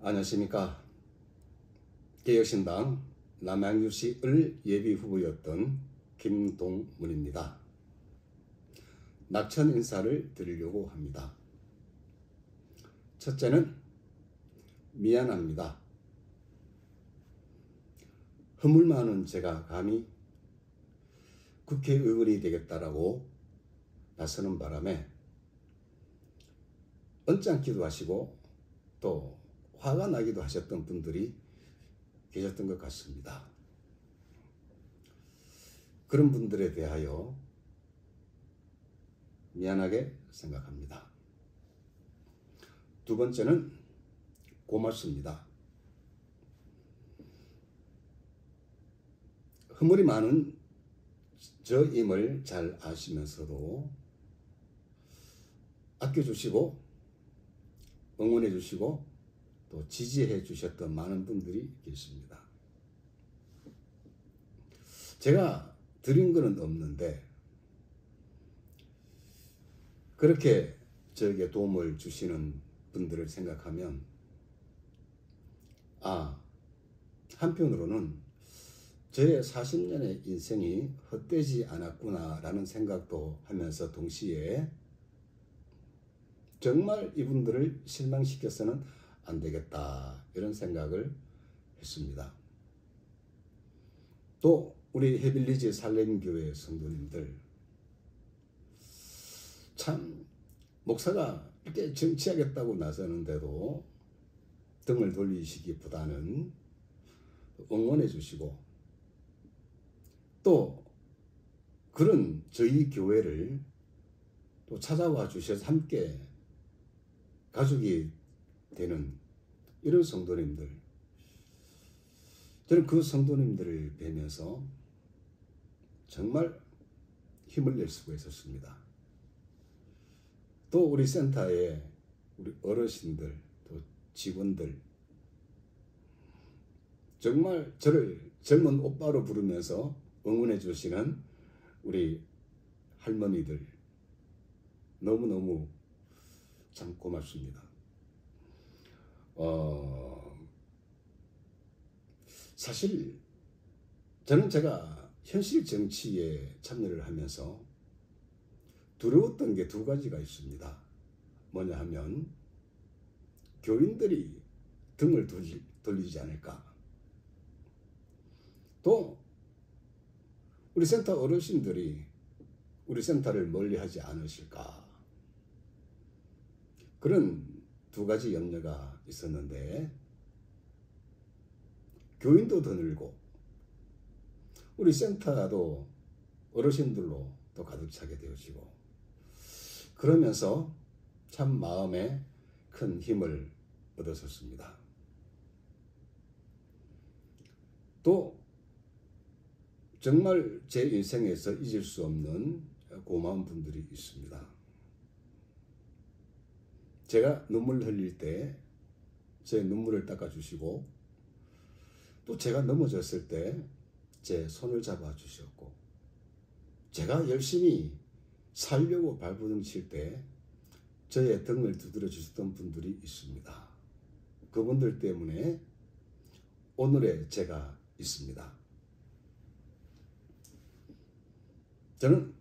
안녕하십니까. 개혁신당 남양주시 을 예비후보였던 김동문입니다. 낙천 인사를 드리려고 합니다. 첫째는 미안합니다. 허물 많은 제가 감히 국회의원이 되겠다라고 나서는 바람에 언짢기도 하시고 또 화가 나기도 하셨던 분들이 계셨던 것 같습니다. 그런 분들에 대하여 미안하게 생각합니다. 두 번째는 고맙습니다. 허물이 많은 저임을 잘 아시면서도 아껴주시고 응원해 주시고 또 지지해 주셨던 많은 분들이 계십니다. 제가 드린 거는 없는데 그렇게 저에게 도움을 주시는 분들을 생각하면 아 한편으로는 저의 40년의 인생이 헛되지 않았구나라는 생각도 하면서 동시에 정말 이분들을 실망시켜서는 안 되겠다 이런 생각을 했습니다. 또 우리 헤빌리지 살렘교회 성도님들 참 목사가 이렇게 정치하겠다고 나서는데도 등을 돌리시기보다는 응원해 주시고 또 그런 저희 교회를 또 찾아와 주셔서 함께 가족이 되는 이런 성도님들 저는 그 성도님들을 뵈면서 정말 힘을 낼 수가 있었습니다. 또 우리 센터에 우리 어르신들 또 직원들 정말 저를 젊은 오빠로 부르면서 응원해 주시는 우리 할머니들 너무너무 참 고맙습니다. 어, 사실 저는 제가 현실 정치에 참여를 하면서 두려웠던 게 두 가지가 있습니다. 뭐냐 하면 교인들이 등을 돌리, 돌리지 않을까. 또 우리 센터 어르신들이 우리 센터를 멀리 하지 않으실까. 그런 두 가지 염려가 있었는데 교인도 더 늘고 우리 센터도 어르신들로 또 가득 차게 되어지고 그러면서 참 마음에 큰 힘을 얻었었습니다. 또 정말 제 인생에서 잊을 수 없는 고마운 분들이 있습니다. 제가 눈물 흘릴 때 제 눈물을 닦아주시고 또 제가 넘어졌을 때 제 손을 잡아 주셨고 제가 열심히 살려고 발버둥 칠 때 저의 등을 두드려 주셨던 분들이 있습니다. 그분들 때문에 오늘의 제가 있습니다. 저는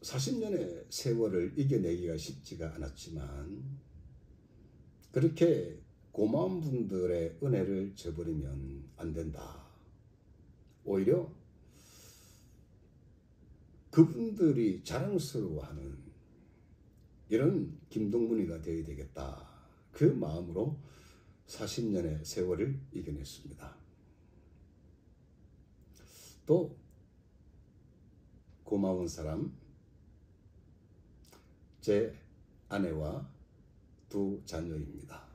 40년의 세월을 이겨내기가 쉽지가 않았지만 그렇게 고마운 분들의 은혜를 저버리면 안 된다. 오히려 그분들이 자랑스러워하는 이런 김동문이가 되어야 되겠다. 그 마음으로 40년의 세월을 이겨냈습니다. 또 고마운 사람 제 아내와 두 자녀입니다.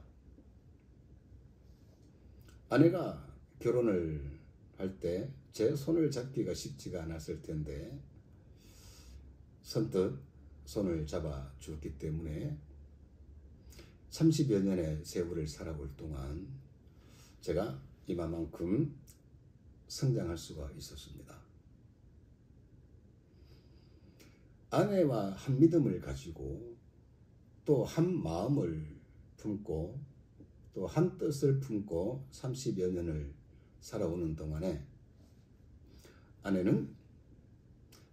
아내가 결혼을 할 때 제 손을 잡기가 쉽지가 않았을 텐데 선뜻 손을 잡아 주었기 때문에 30여 년의 세월을 살아볼 동안 제가 이만큼 성장할 수가 있었습니다. 아내와 한 믿음을 가지고 또 한 마음을 품고 또 한 뜻을 품고 30여 년을 살아오는 동안에 아내는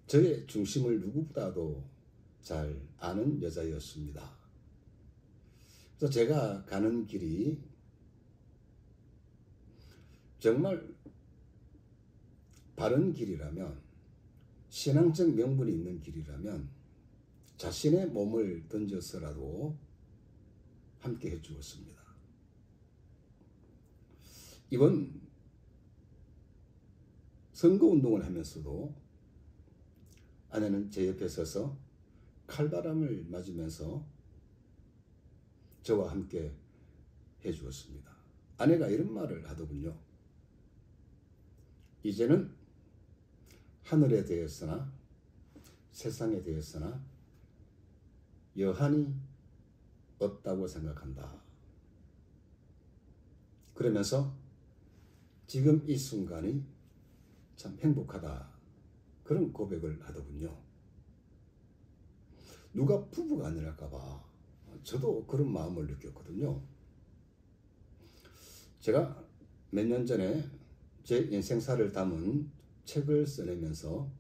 저의 중심을 누구보다도 잘 아는 여자였습니다. 그래서 제가 가는 길이 정말 바른 길이라면 신앙적 명분이 있는 길이라면 자신의 몸을 던져서라도 함께 해 주었습니다. 이번 선거 운동을 하면서도 아내는 제 옆에 서서 칼바람을 맞으면서 저와 함께 해 주었습니다. 아내가 이런 말을 하더군요. 이제는 하늘에 대해서나 세상에 대해서나 여한이 없다고 생각한다. 그러면서 지금 이 순간이 참 행복하다. 그런 고백을 하더군요. 누가 부부가 아니랄까봐 저도 그런 마음을 느꼈거든요. 제가 몇 년 전에 제 인생사를 담은 책을 써내면서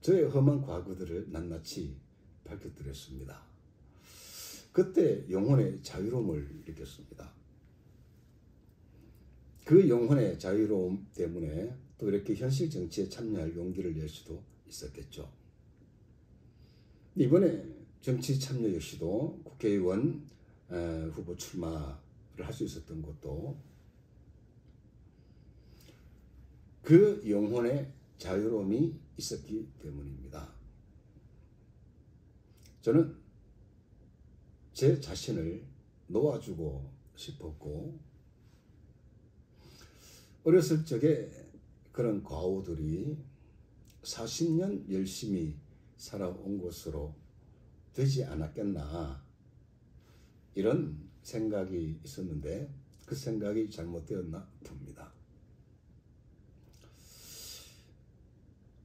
저의 험한 과거들을 낱낱이 밝혀드렸습니다. 그때 영혼의 자유로움을 느꼈습니다. 그 영혼의 자유로움 때문에 또 이렇게 현실 정치에 참여할 용기를 낼 수도 있었겠죠. 이번에 정치 참여 역시도 국회의원 후보 출마를 할 수 있었던 것도 그 영혼의 자유로움이 있었기 때문입니다. 저는 제 자신을 놓아주고 싶었고, 어렸을 적에 그런 과오들이 40년 열심히 살아온 것으로 되지 않았겠나, 이런 생각이 있었는데, 그 생각이 잘못되었나 봅니다.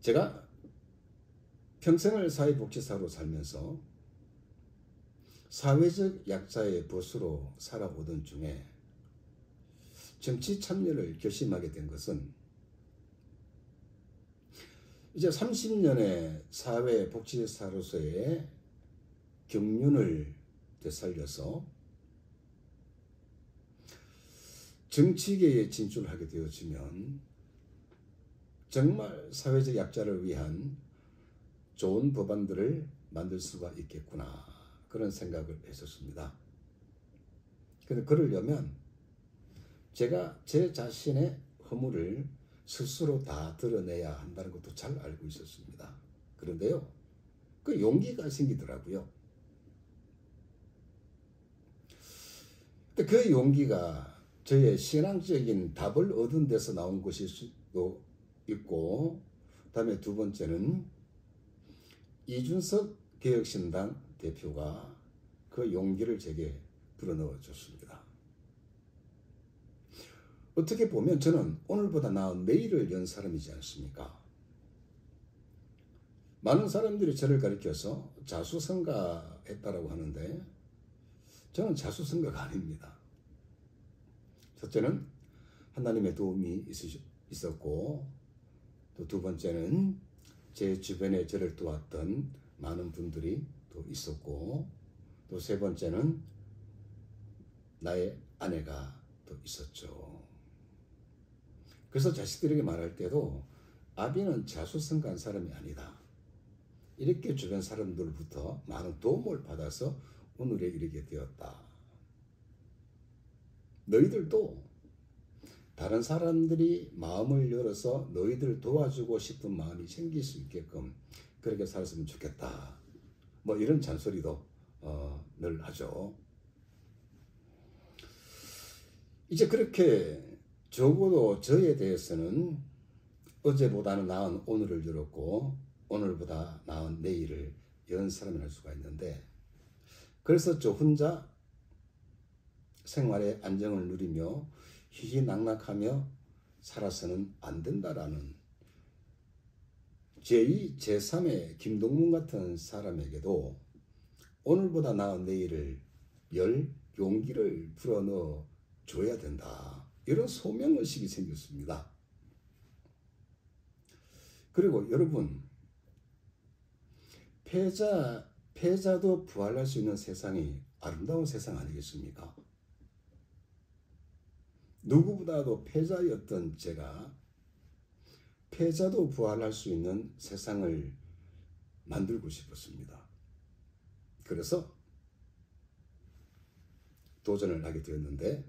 제가 평생을 사회복지사로 살면서 사회적 약자의 보수로 살아오던 중에 정치 참여를 결심하게 된 것은 이제 30년의 사회복지사로서의 경륜을 되살려서 정치계에 진출하게 되어지면 정말 사회적 약자를 위한 좋은 법안들을 만들 수가 있겠구나 그런 생각을 했었습니다. 근데 그러려면 제가 제 자신의 허물을 스스로 다 드러내야 한다는 것도 잘 알고 있었습니다. 그런데요, 그 용기가 생기더라고요. 그 용기가 저의 신앙적인 답을 얻은 데서 나온 것일 수도 있고, 다음에 두 번째는 이준석 개혁신당 대표가 그 용기를 제게 불어넣어 줬습니다. 어떻게 보면 저는 오늘보다 나은 내일을 연 사람이지 않습니까? 많은 사람들이 저를 가리켜서 자수성가했다라고 하는데 저는 자수성가가 아닙니다. 첫째는 하나님의 도움이 있었고 또 두 번째는 제 주변에 저를 도왔던 많은 분들이 또 있었고 또 세 번째는 나의 아내가 또 있었죠. 그래서 자식들에게 말할 때도 아비는 자수성가한 사람이 아니다. 이렇게 주변 사람들부터 많은 도움을 받아서 오늘에 이르게 되었다. 너희들도 다른 사람들이 마음을 열어서 너희들 도와주고 싶은 마음이 생길 수 있게끔 그렇게 살았으면 좋겠다. 뭐 이런 잔소리도 어, 늘 하죠. 이제 그렇게 적어도 저에 대해서는 어제보다는 나은 오늘을 열었고 오늘보다 나은 내일을 연 사람이 할 수가 있는데 그래서 저 혼자 생활의 안정을 누리며 희희낙낙하며 살아서는 안 된다라는 제2, 제3의 김동문 같은 사람에게도 오늘보다 나은 내일을 열, 용기를 불어넣어 줘야 된다. 이런 소명의식이 생겼습니다. 그리고 여러분, 패자, 패자도 부활할 수 있는 세상이 아름다운 세상 아니겠습니까? 누구보다도 패자였던 제가 패자도 부활할 수 있는 세상을 만들고 싶었습니다. 그래서 도전을 하게 되었는데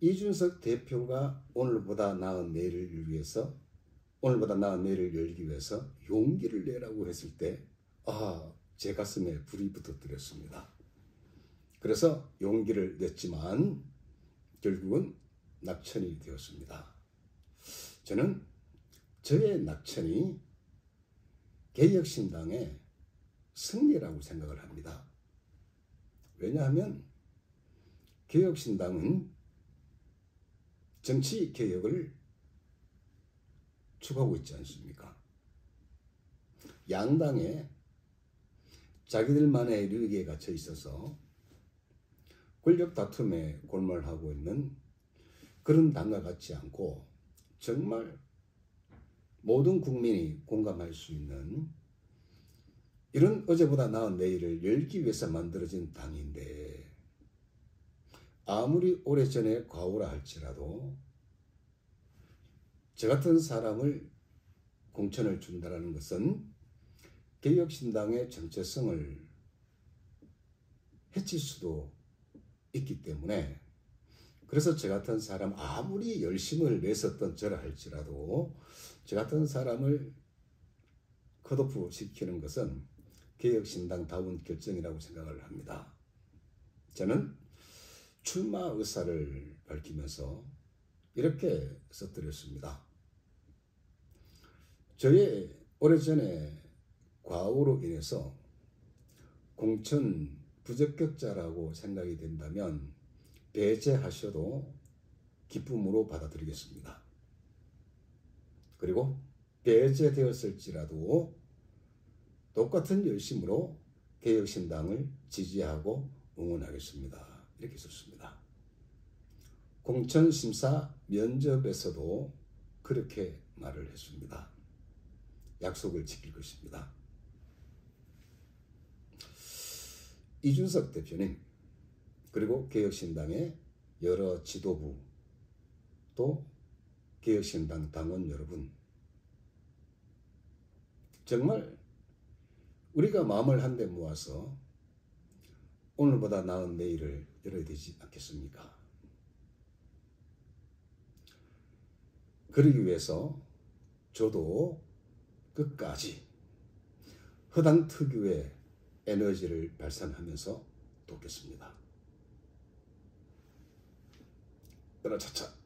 이준석 대표가 오늘보다 나은 내일을 위해서 오늘보다 나은 내일을 열기 위해서 용기를 내라고 했을 때 아, 제 가슴에 불이 붙어들었습니다. 그래서 용기를 냈지만 결국은 낙천이 되었습니다. 저는 저의 낙천이 개혁신당의 승리라고 생각을 합니다. 왜냐하면 개혁신당은 정치 개혁을 추구하고 있지 않습니까? 양당에 자기들만의 류기에 갇혀 있어서 권력 다툼에 골몰하고 있는 그런 당과 같지 않고 정말 모든 국민이 공감할 수 있는 이런 어제보다 나은 내일을 열기 위해서 만들어진 당인데 아무리 오래전에 과오라 할지라도 저 같은 사람을 공천을 준다는 것은 개혁신당의 정체성을 해칠 수도 있기 때문에 그래서 저 같은 사람 아무리 열심을 냈었던 저라 할지라도 저 같은 사람을 컷오프 시키는 것은 개혁신당다운 결정이라고 생각을 합니다. 저는 출마 의사를 밝히면서 이렇게 써드렸습니다. 저의 오래전에 과오로 인해서 공천 부적격자라고 생각이 된다면 배제하셔도 기쁨으로 받아들이겠습니다. 그리고 배제되었을지라도 똑같은 열심으로 개혁신당을 지지하고 응원하겠습니다. 이렇게 썼습니다. 공천심사 면접에서도 그렇게 말을 했습니다. 약속을 지킬 것입니다. 이준석 대표님 그리고 개혁신당의 여러 지도부 또 개혁신당 당원 여러분 정말 우리가 마음을 한데 모아서 오늘보다 나은 내일을 열어야 되지 않겠습니까? 그러기 위해서 저도 끝까지 허당 특유의 에너지를 발산하면서 돕겠습니다. 으라차차